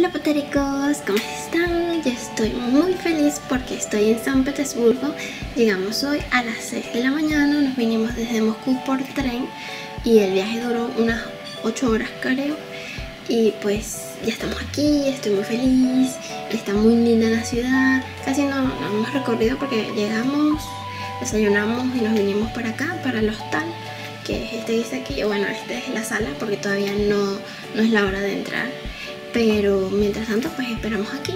Hola patericos, ¿cómo están? Yo estoy muy feliz porque estoy en San Petersburgo. Llegamos hoy a las 6 de la mañana, nos vinimos desde Moscú por tren y el viaje duró unas 8 horas creo. Y pues ya estamos aquí, estoy muy feliz, está muy linda la ciudad. Casi no, no hemos recorrido porque llegamos, desayunamos y nos vinimos para acá, para el hostal que es este dice aquí, bueno, esta es la sala porque todavía no, no es la hora de entrar pero mientras tanto pues esperamos aquí.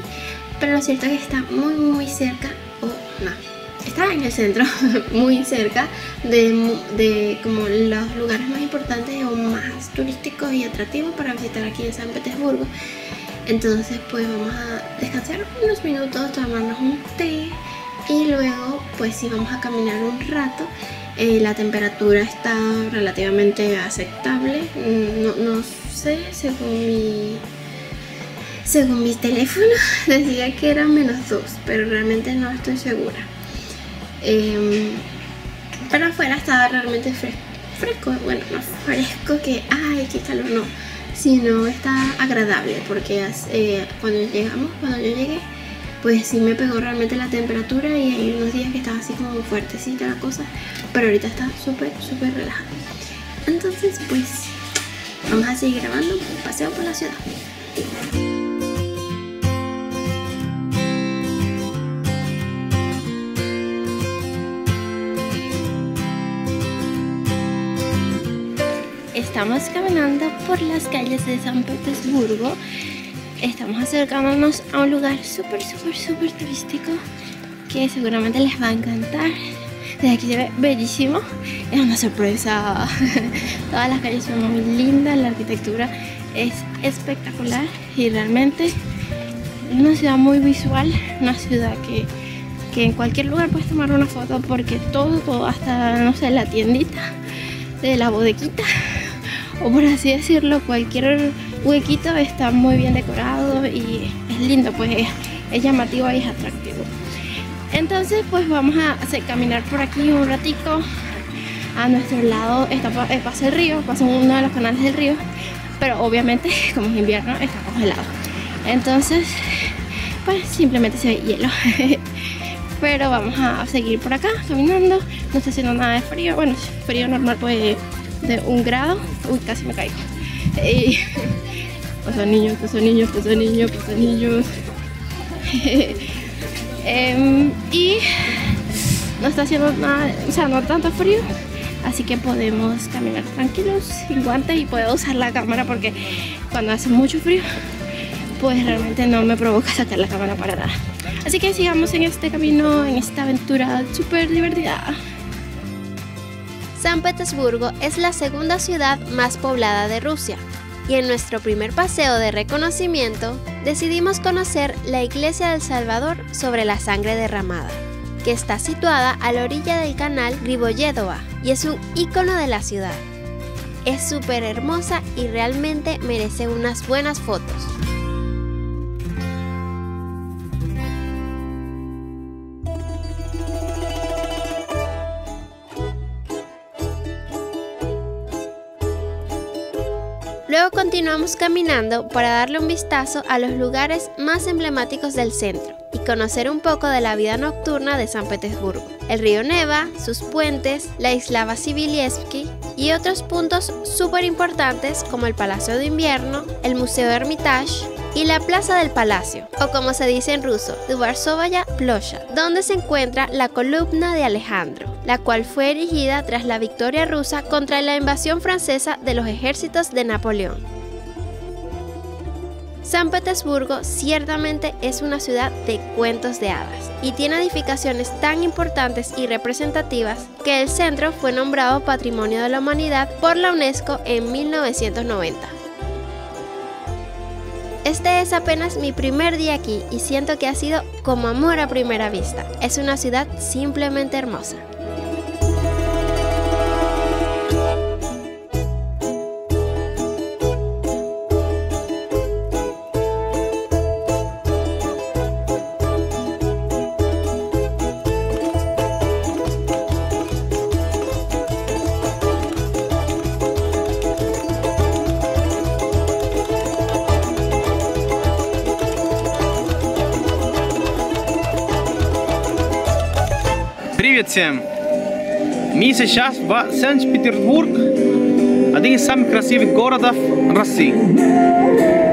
Pero lo cierto es que está muy muy cerca o no está en el centro muy cerca de, de, como los lugares más importantes o más turísticos y atractivos para visitar aquí en San Petersburgo. Entonces pues vamos a descansar unos minutos tomarnos un té y luego pues sí vamos a caminar un rato. Eh, la temperatura está relativamente aceptable. No, no sé según mi según mi teléfono decía que era menos 2, pero realmente no estoy segura. Em, pero afuera estaba realmente fresco, bueno, no fresco que, ay, qué calor, no, sino está agradable porque eh, cuando llegamos, cuando yo llegué, pues sí me pegó realmente la temperatura y hay unos días que estaba así como fuertecita la cosa, pero ahorita está súper, súper relajado. Entonces, pues, vamos a seguir grabando un paseo por la ciudad. Estamos caminando por las calles de San Petersburgo. Estamos acercándonos a un lugar súper, súper, súper turístico que seguramente les va a encantar. Desde aquí se ve bellísimo. Es una sorpresa. Todas las calles son muy lindas, la arquitectura es espectacular y realmente es una ciudad muy visual, una ciudad que, que en cualquier lugar puedes tomar una foto porque todo, todo, hasta, no sé, la tiendita de la bodequita o por así decirlo, cualquier huequito está muy bien decorado y es lindo, pues es, llamativo y es atractivo. Entonces pues vamos a caminar por aquí un ratico. A nuestro lado está, eh, pasa el río, pasa uno de los canales del río, pero obviamente como es invierno está congelado. Entonces pues simplemente se ve hielo. pero vamos a seguir por acá caminando, no está haciendo nada de frío, bueno, frío normal pues de un grado. Uy, casi me caigo. Y... Pasa niños, pasa niños, pasa niños, pasa niños. Em, y no está haciendo nada, o sea, no tanto frío. Así que podemos caminar tranquilos, sin guantes y puedo usar la cámara porque cuando hace mucho frío, pues realmente no me provoca sacar la cámara para nada. Así que sigamos en este camino, en esta aventura súper divertida. San Petersburgo es la segunda ciudad más poblada de Rusia y en nuestro primer paseo de reconocimiento decidimos conocer la Iglesia del Salvador sobre la sangre derramada, que está situada a la orilla del canal Griboyedova y es un icono de la ciudad. Es súper hermosa y realmente merece unas buenas fotos. Luego continuamos caminando para darle un vistazo a los lugares más emblemáticos del centro y conocer un poco de la vida nocturna de San Petersburgo. El río Neva, sus puentes, la isla Vasilievsky y otros puntos súper importantes como el Palacio de Invierno, el Museo Hermitage, y la Plaza del Palacio, o como se dice en ruso, Dubarsovaya Plosha, donde se encuentra la columna de Alejandro, la cual fue erigida tras la victoria rusa contra la invasión francesa de los ejércitos de Napoleón. San Petersburgo ciertamente es una ciudad de cuentos de hadas y tiene edificaciones tan importantes y representativas que el centro fue nombrado Patrimonio de la Humanidad por la UNESCO en 1990. Este es apenas mi primer día aquí y siento que ha sido como amor a primera vista. Es una ciudad simplemente hermosa. Привет всем! Мы сейчас в Санкт-Петербург, один из самых красивых городов России.